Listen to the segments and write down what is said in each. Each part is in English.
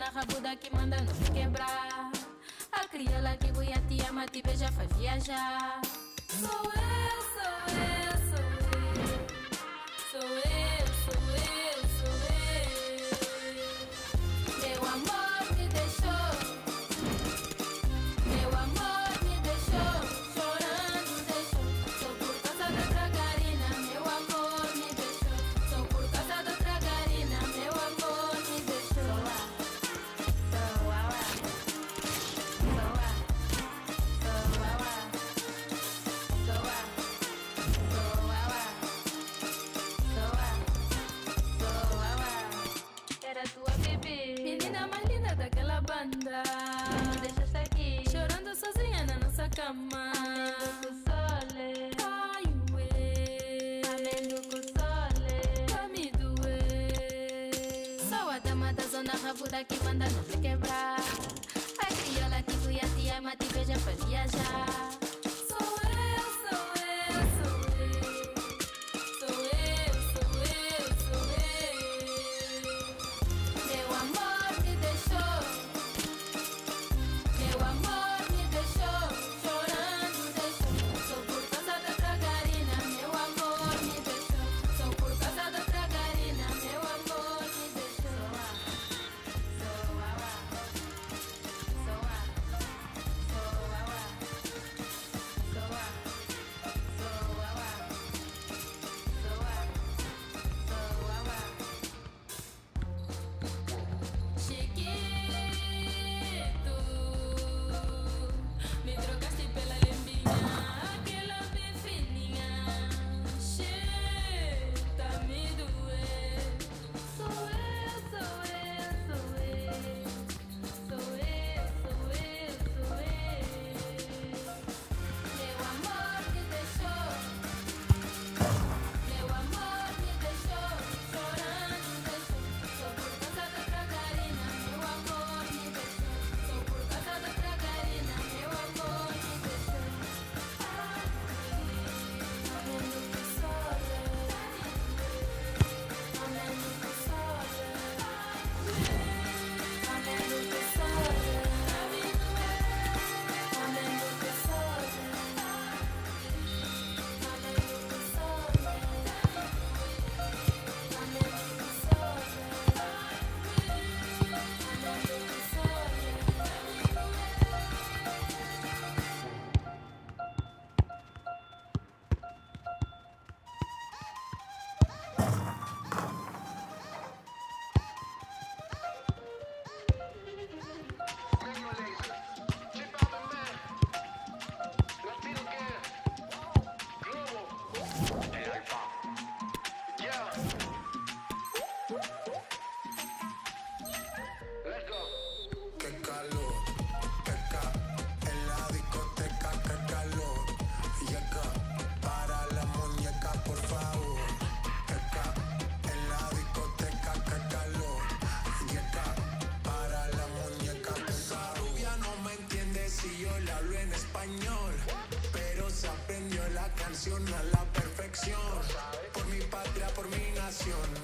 Na rabuda que manda nos quebrar. A crioula que Goiás te ama, te beija, faz viajar. Sou eu.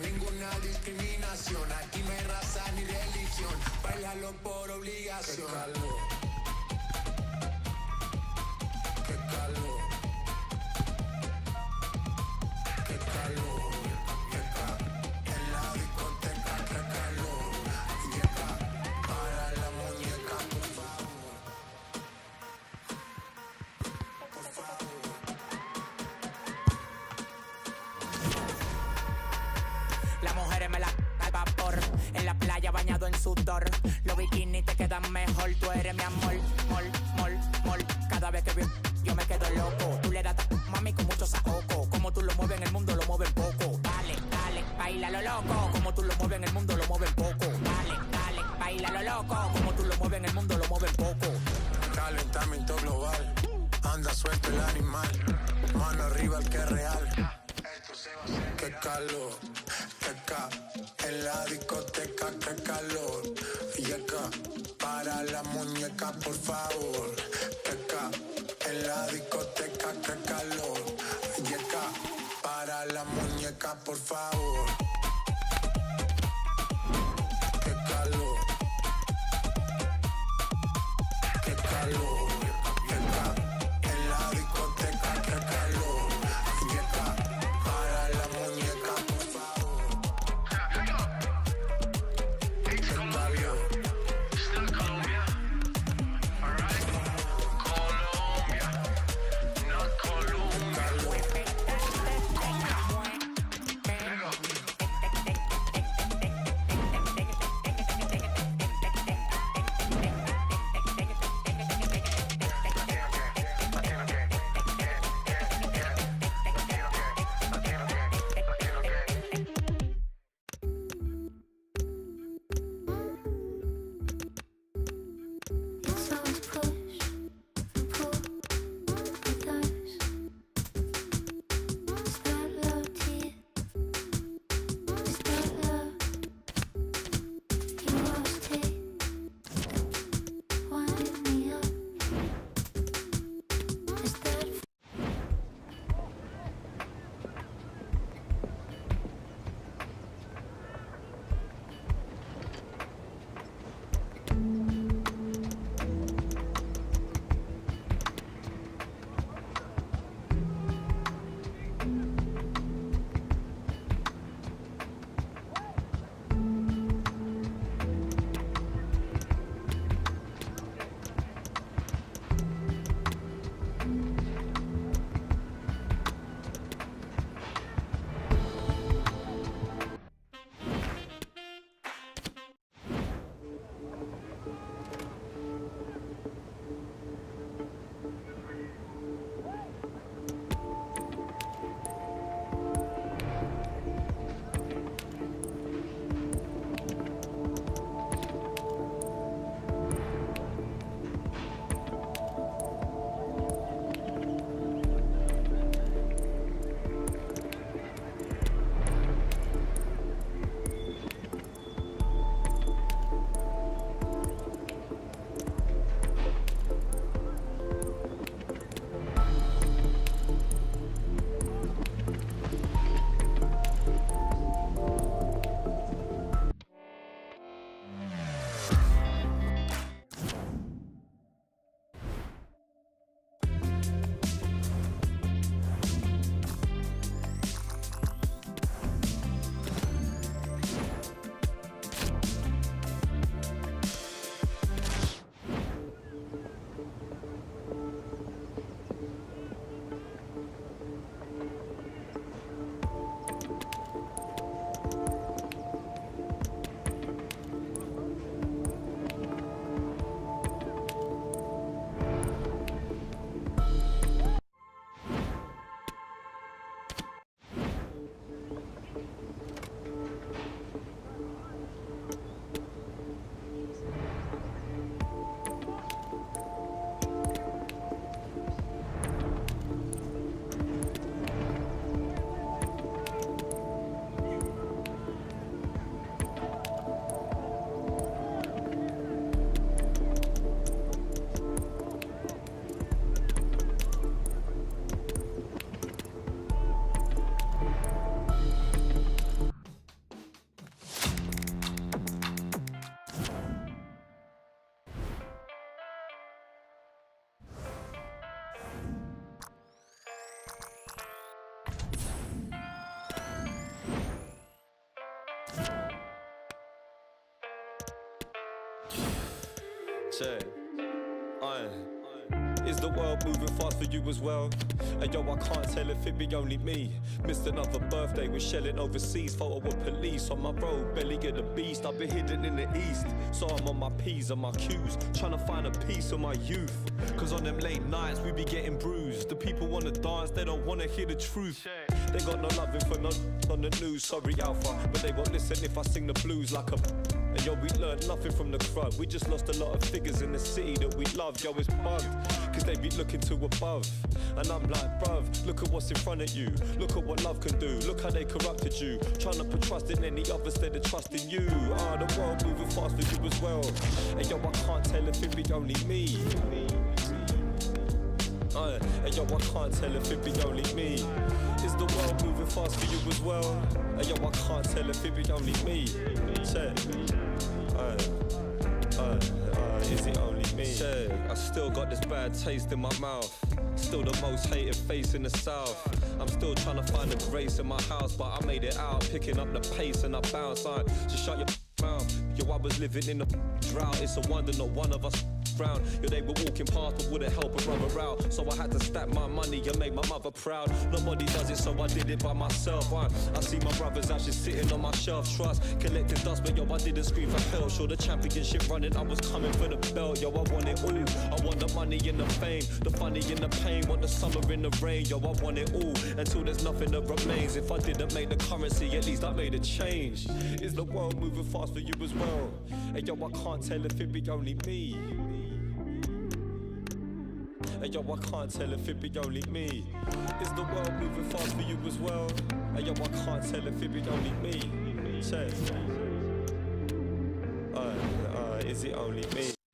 ninguna discriminación. Aquí no hay raza ni religión, bailalo por obligación. calor, acá en la discoteca, que calor, y acá para la muñeca, por favor, acá en la discoteca, que calor, y acá para la muñeca, por favor. Is the world moving fast for you as well? And yo, I can't tell if it be only me. Missed another birthday with shelling overseas. Photo with police on my road, belly of the beast. I've been hidden in the east, so I'm on my P's and my Q's. Trying to find a piece of my youth. Cause on them late nights, we be getting bruised. The people wanna dance, they don't wanna hear the truth. They got no loving for none on the news. Sorry, Alpha, but they won't listen if I sing the blues like a. And yo, we learned nothing from the crowd. We just lost a lot of figures in the city that we love. Yo, it's bugged, cause they be looking to above. And I'm like, bruv, look at what's in front of you. Look at what love can do. Look how they corrupted you. Trying to put trust in any other instead of trusting you. Ah, the world moving fast for you as well. And yo, I can't tell if it be only me. Uh, yo, I can't tell if it be only me. Is the world moving fast for you as well? And yo, I can't tell if it be only me. Check. Uh, uh, uh, is it only me? Check. I still got this bad taste in my mouth. Still the most hated face in the south. I'm still trying to find the grace in my house, but I made it out, picking up the pace and I bounce. I just shut your mouth. Yo, I was living in a drought. It's a wonder not one of us round. Yo, they were walking past, but wouldn't help a brother out. So I had to stack my money and make my mother proud. Nobody does it, so I did it by myself. I, I see my brothers actually sitting on my shelf. Trust, collecting dust, but yo, I didn't scream for help. Sure, the championship running, I was coming for the belt. Yo, I want it all. I want the money and the fame, the funny and the pain. Want the summer in the rain. Yo, I want it all until there's nothing that remains. If I didn't make the currency, at least I made a change. Is the world moving fast for you as well? And yo, I can't tell if it be only me. And yo, I can't tell if it be only me. Is the world moving fast for you as well? And yo, I can't tell if it be only me. Check. Uh, uh, is it only me?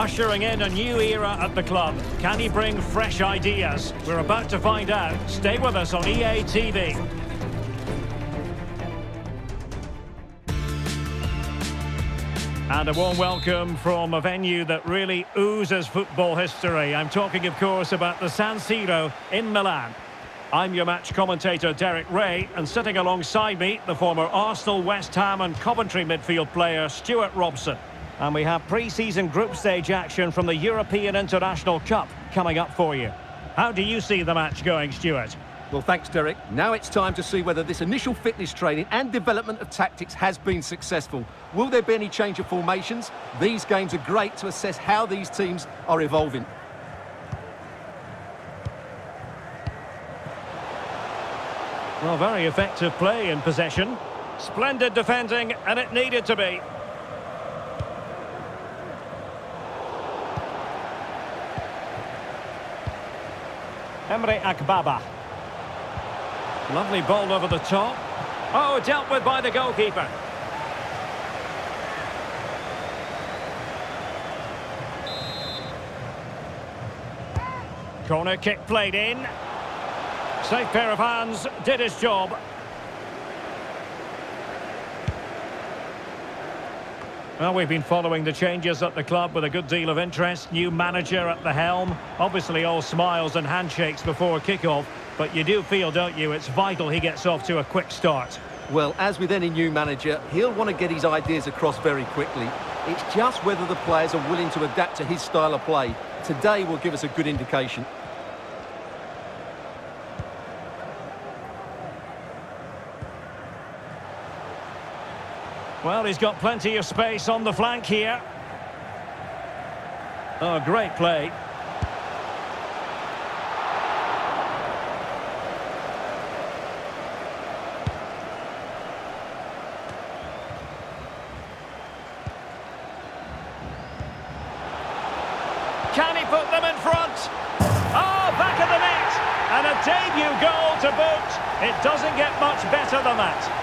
Ushering in a new era at the club. Can he bring fresh ideas? We're about to find out. Stay with us on EA TV. And a warm welcome from a venue that really oozes football history. I'm talking, of course, about the San Siro in Milan. I'm your match commentator, Derek Ray, and sitting alongside me, the former Arsenal, West Ham and Coventry midfield player, Stuart Robson. And we have pre-season group stage action from the European International Cup coming up for you. How do you see the match going, Stuart? Well, thanks, Derek. Now it's time to see whether this initial fitness training and development of tactics has been successful. Will there be any change of formations? These games are great to assess how these teams are evolving. Well, very effective play in possession. Splendid defending, and it needed to be. Emre Akbaba. Lovely ball over the top. Oh, dealt with by the goalkeeper. Corner kick played in. Safe pair of hands, did his job. Well, we've been following the changes at the club with a good deal of interest. New manager at the helm. Obviously all smiles and handshakes before kick-off. But you do feel, don't you, it's vital he gets off to a quick start. Well, as with any new manager, he'll want to get his ideas across very quickly. It's just whether the players are willing to adapt to his style of play. Today will give us a good indication. Well, he's got plenty of space on the flank here. Oh, great play. Can he put them in front? Oh, back of the net. And a debut goal to boot. It doesn't get much better than that.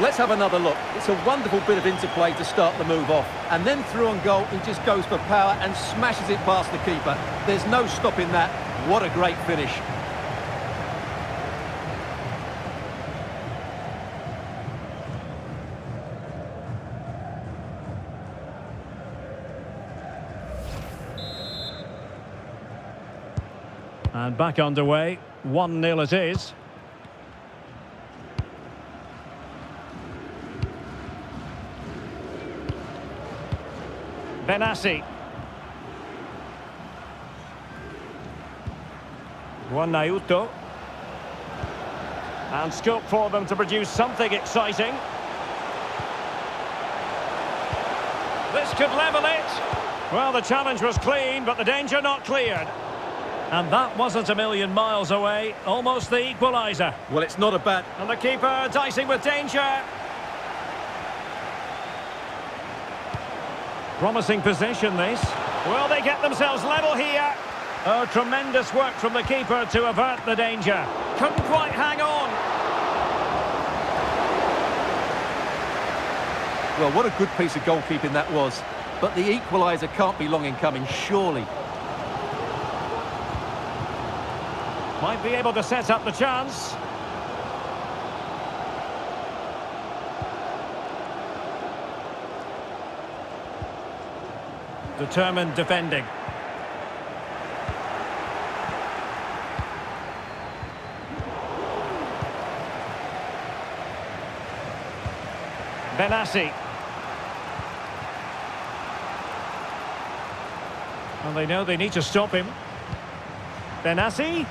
Well, let's have another look. It's a wonderful bit of interplay to start the move off. And then through on goal, he just goes for power and smashes it past the keeper. There's no stopping that. What a great finish. And back underway. 1-0 it is. Benassi. Buonaiuto. And scope for them to produce something exciting. This could level it. Well, the challenge was clean, but the danger not cleared. And that wasn't a million miles away. Almost the equaliser. Well, it's not a bad... And the keeper dicing with danger. Promising position, this. Will they get themselves level here? Oh, tremendous work from the keeper to avert the danger. Couldn't quite hang on. Well, what a good piece of goalkeeping that was. But the equaliser can't be long in coming, surely. Might be able to set up the chance. Determined defending. Benassi. And they know they need to stop him. Benassi.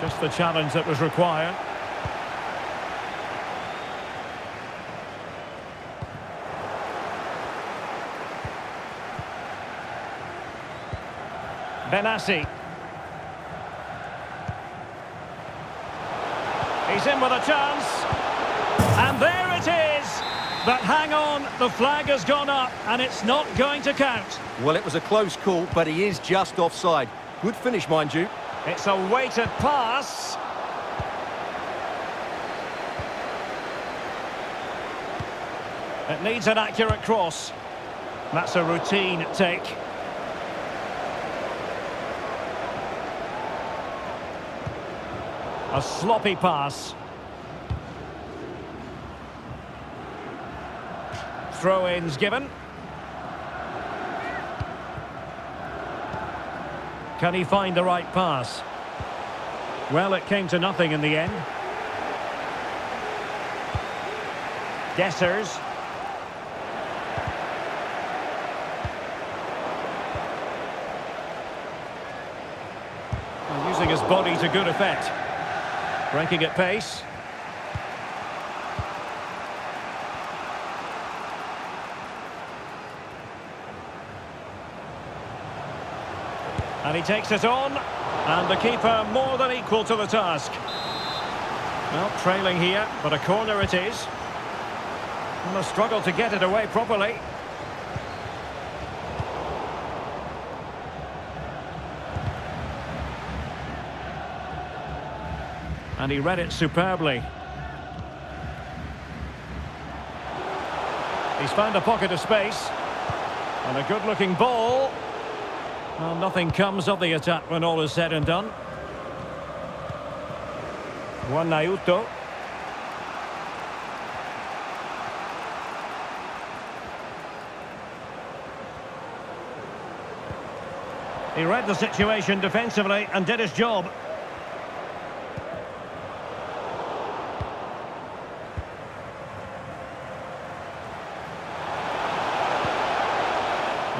Just the challenge that was required. Benassi. He's in with a chance. And there it is. But hang on, the flag has gone up and it's not going to count. Well, it was a close call, but he is just offside. Good finish, mind you. It's a weighted pass. It needs an accurate cross. That's a routine take. A sloppy pass. Throw-ins given. Can he find the right pass? Well, it came to nothing in the end. Dessers. Using his body to good effect. Breaking at pace. And he takes it on. And the keeper more than equal to the task. Well, trailing here, but a corner it is. And a struggle to get it away properly. And he read it superbly. He's found a pocket of space. And a good-looking ball. Well, nothing comes of the attack when all is said and done. Buonaiuto. He read the situation defensively and did his job.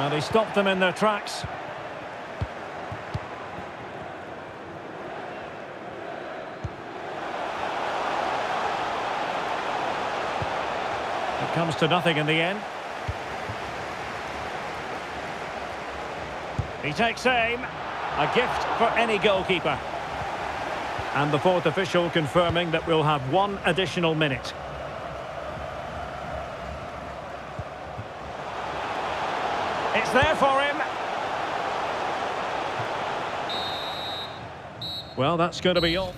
And he stopped them in their tracks. It comes to nothing in the end. He takes aim. A gift for any goalkeeper. And the fourth official confirming that we'll have one additional minute. There for him. Well, that's going to be all.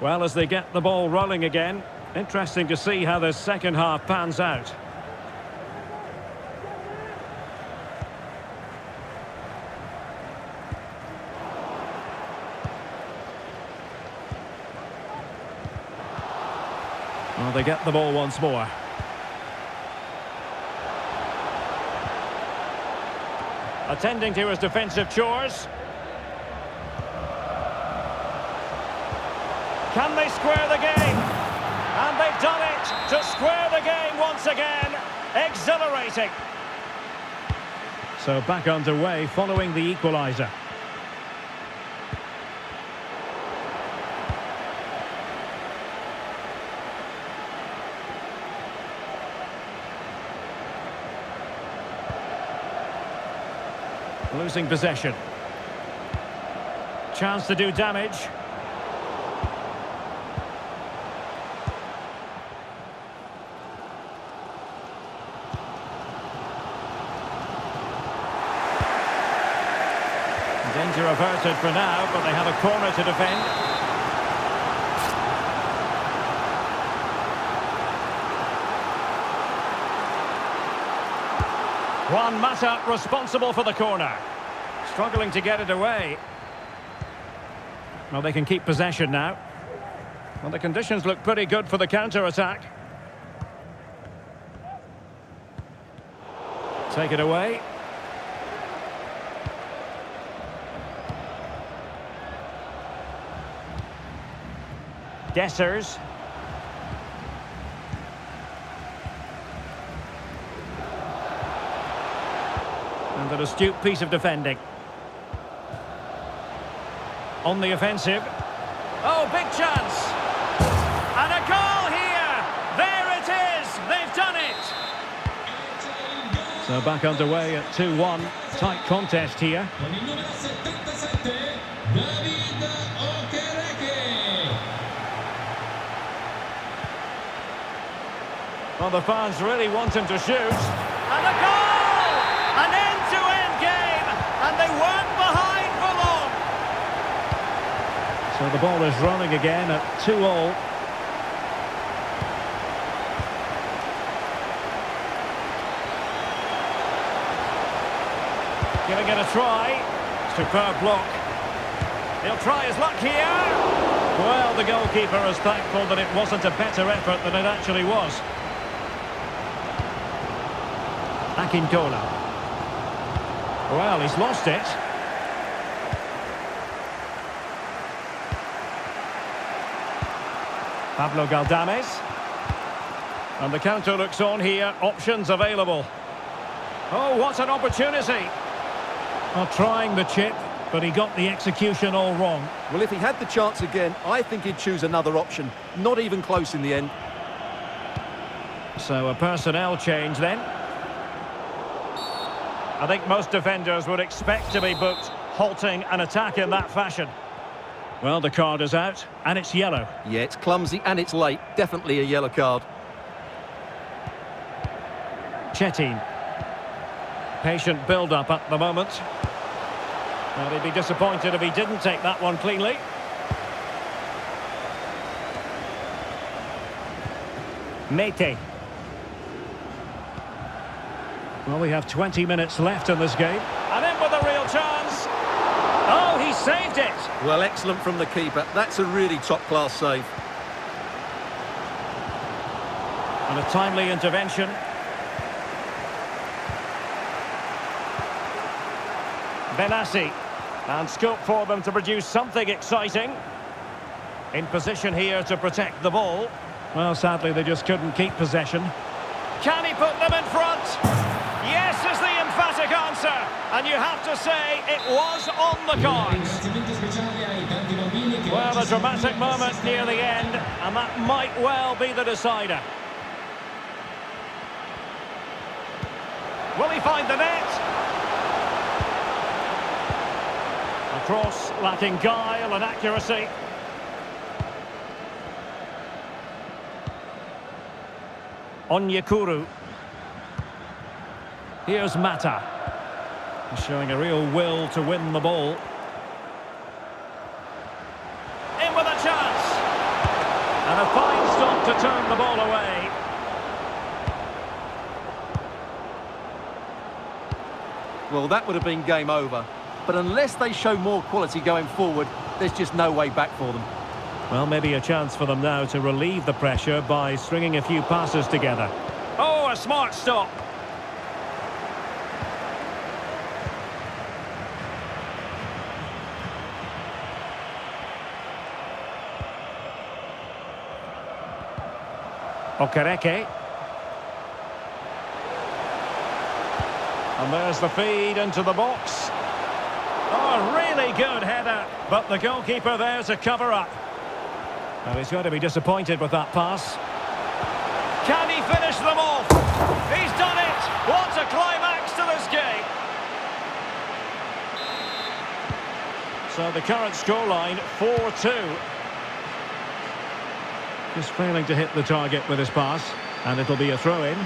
Well, as they get the ball rolling again, interesting to see how the second half pans out. Well, they get the ball once more. Attending to his defensive chores. Can they square the game? And they've done it to square the game once again. Exhilarating. So back underway following the equaliser. Losing possession. Chance to do damage. Danger averted for now, but they have a corner to defend. Juan Mata responsible for the corner. Struggling to get it away. Well, they can keep possession now. Well, the conditions look pretty good for the counter-attack. Take it away. Dessers. And an astute piece of defending. On the offensive. Oh, big chance! And a goal here! There it is! They've done it! So back underway at 2-1. Tight contest here. Con il numero 77, David Okereke. Well, the fans really want him to shoot. And a goal! An end-to-end game! And they weren't behind for long! So the ball is running again at 2-all. Giving it a try. Superb block. He'll try his luck here. Well, the goalkeeper is thankful that it wasn't a better effort than it actually was. Akintola. Well, he's lost it. Pablo Galdames. And the counter looks on here. Options available. Oh, what an opportunity. Well, trying the chip, but he got the execution all wrong. Well, if he had the chance again, I think he'd choose another option. Not even close in the end. So a personnel change then. I think most defenders would expect to be booked halting an attack in that fashion. Well, the card is out, and it's yellow. Yeah, it's clumsy and it's late. Definitely a yellow card. Chetin. Patient build-up at the moment. Well, he'd be disappointed if he didn't take that one cleanly. Mete. Well, we have 20 minutes left in this game. And in with a real chance. Oh, he saved it. Well, excellent from the keeper. That's a really top-class save. And a timely intervention. Benassi. And scope for them to produce something exciting. In position here to protect the ball. Well, sadly, they just couldn't keep possession. Can he put them in front? Yes is the emphatic answer. And you have to say it was on the cards. Well, a dramatic moment near the end, and that might well be the decider. Will he find the net? A cross lacking guile and accuracy. Onyekuru. Here's Mata. He's showing a real will to win the ball. In with a chance. And a fine stop to turn the ball away. Well, that would have been game over. But unless they show more quality going forward, there's just no way back for them. Well, maybe a chance for them now to relieve the pressure by stringing a few passes together. Oh, a smart stop. Okereke. And there's the feed into the box. Oh, really good header, but the goalkeeper there to cover up. Well, he's going to be disappointed with that pass. Can he finish them off? He's done it! What a climax to this game! So the current scoreline, 4-2. Just failing to hit the target with his pass, and it'll be a throw-in.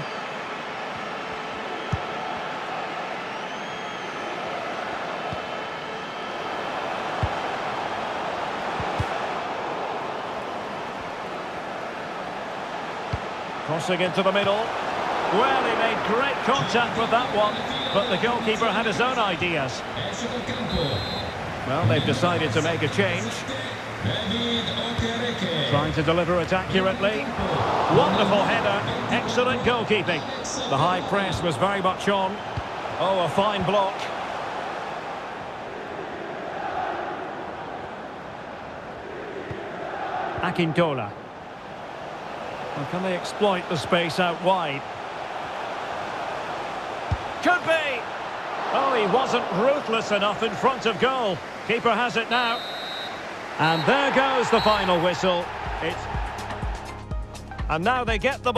Crossing into the middle. Well, he made great contact with that one, but the goalkeeper had his own ideas. esce dal campo. Well, they've decided to make a change. Trying to deliver it accurately. Wonderful header, excellent goalkeeping. The high press was very much on. Oh, a fine block. Akintola. Well, can they exploit the space out wide? Could be! Oh, he wasn't ruthless enough in front of goal. Keeper has it now. And there goes the final whistle. It's... And now they get the...